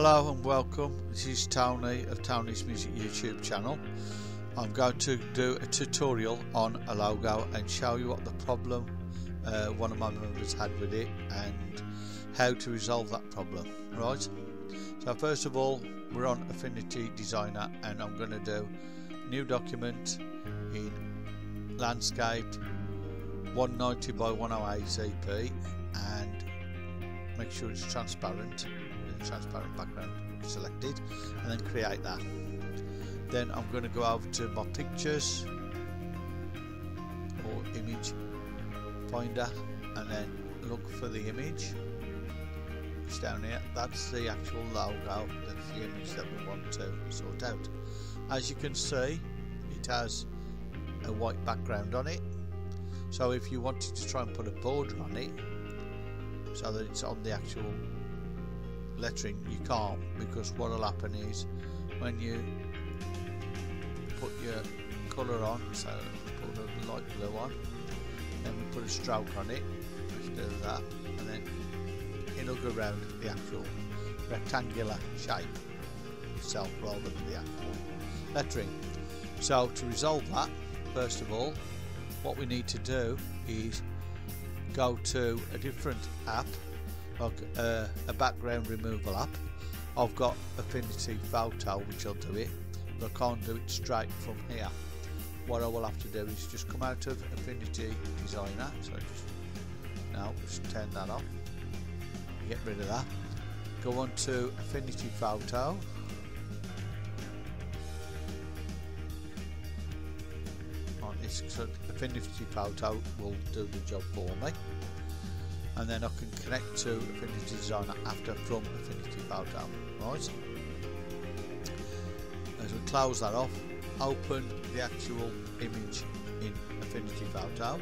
Hello and welcome. This is Tony of Tony's Music YouTube channel. I'm going to do a tutorial on a logo and show you what the problem uh, one of my members had with it and how to resolve that problem. Right. So first of all, we're on Affinity Designer and I'm going to do new document in landscape 190 by 108 CP and make sure it's transparent transparent background selected and then create that. Then I'm going to go over to my pictures or image finder and then look for the image. It's down here. That's the actual logo. That's the image that we want to sort out. As you can see it has a white background on it. So if you wanted to try and put a border on it so that it's on the actual lettering you can't because what will happen is when you put your colour on so put a light blue on then we put a stroke on it let's that and then it'll go around the actual rectangular shape itself rather than the actual lettering. So to resolve that first of all what we need to do is go to a different app uh, a background removal app. I've got Affinity Photo which will do it, but I can't do it straight from here. What I will have to do is just come out of Affinity Designer, so just now just turn that off, get rid of that. Go on to Affinity Photo. On this, Affinity Photo will do the job for me and then I can connect to Affinity Designer after from Affinity Photo. Right. As we close that off, open the actual image in Affinity Photo.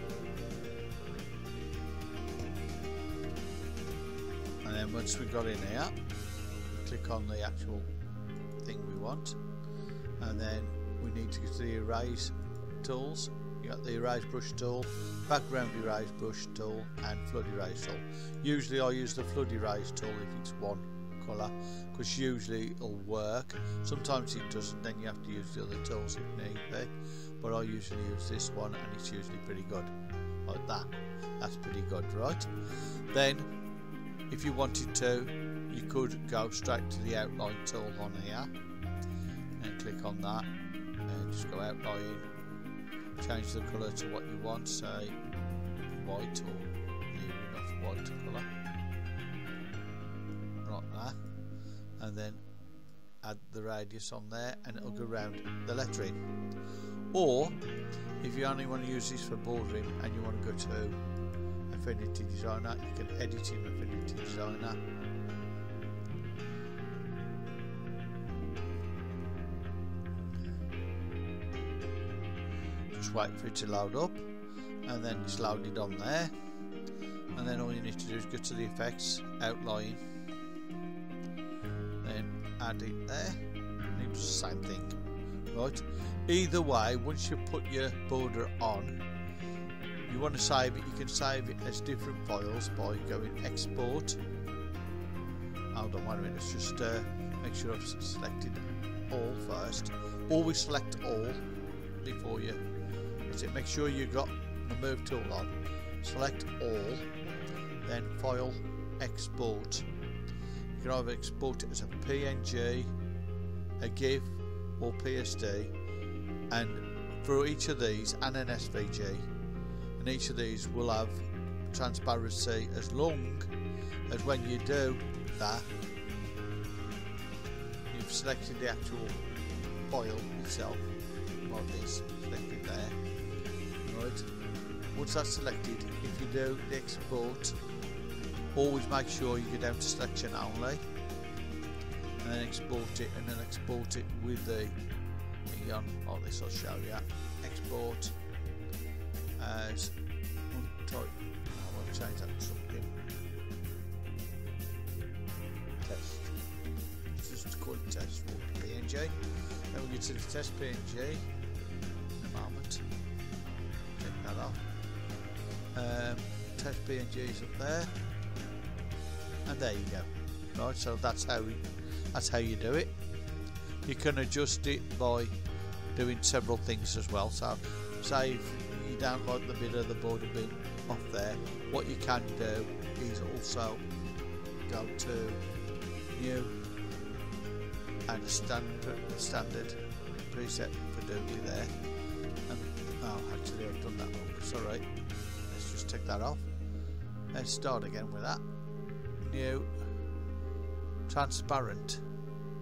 And then once we've got in here, click on the actual thing we want. And then we need to go to the erase tools you got the erase brush tool, background erase brush tool and flood erase tool. Usually I use the flood erase tool if it's one colour because usually it'll work. Sometimes it doesn't then you have to use the other tools if need be but I usually use this one and it's usually pretty good like that. That's pretty good right. Then if you wanted to you could go straight to the outline tool on here and click on that and just go outline change the colour to what you want, say white or leave enough white colour, like that, and then add the radius on there and it'll go around the lettering. Or if you only want to use this for bordering and you want to go to Affinity Designer, you can edit in Affinity Designer wait for it to load up and then it's loaded on there. And then all you need to do is go to the effects outline then add it there and it's the same thing. Right? Either way once you put your border on you want to save it you can save it as different files by going export. Hold on one minute let's just uh, make sure I've selected all first. Always select all before you it. Make sure you've got the move tool on. Select all, then file, export. You can either export it as a PNG, a GIF or PSD and for each of these and an SVG and each of these will have transparency as long as when you do that you've selected the actual file itself like this selected there once that's selected if you do the export always make sure you go down to selection only and then export it and then export it with the on um, like this I'll show you export as type I want to change that to something. Test. Just call it test for PNG then we get to the test PNG um, test PNGs up there. And there you go. Right so that's how we that's how you do it. You can adjust it by doing several things as well. So say if you don't like the bit of the border being off there what you can do is also go to new and standard standard preset for doodly there. And oh actually I've done that wrong. It's alright. Let's just take that off. Let's start again with that. New. Transparent.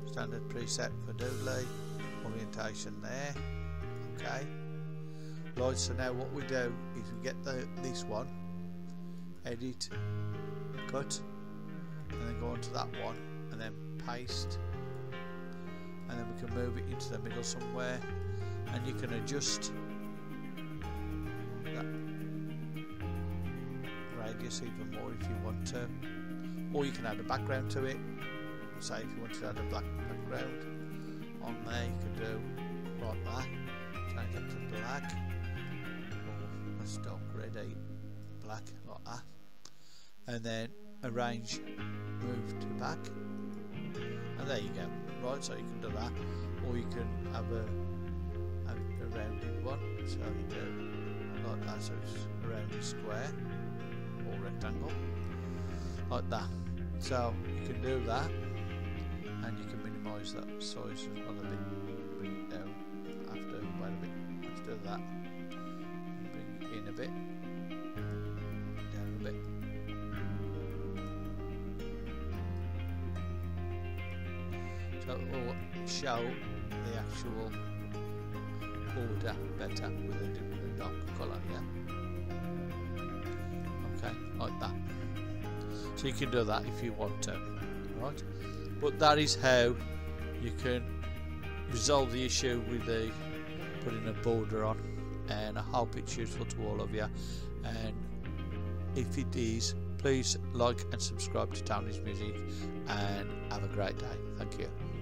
Standard preset for doodly orientation there. Okay. Right so now what we do is we get the this one. Edit. Cut. And then go on to that one. And then paste. And then we can move it into the middle somewhere. And you can adjust even more if you want to. Or you can add a background to it. Say if you want to add a black background on there you can do like that. Change that to black. Or stock red 8 black like that. And then arrange move to back. And there you go. Right so you can do that. Or you can have a, a, a rounded one. So you do like that so it's a rounded square or rectangle like that. So you can do that and you can minimize that size as well a bit bring it down after a bit let's that. Bring it in a bit down a bit. So it will show the actual order better with a different dark colour yeah okay like that. So you can do that if you want to right? But that is how you can resolve the issue with the putting a border on and I hope it's useful to all of you. And if it is please like and subscribe to Tony's Music and have a great day. Thank you